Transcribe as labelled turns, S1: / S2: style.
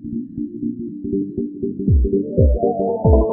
S1: Música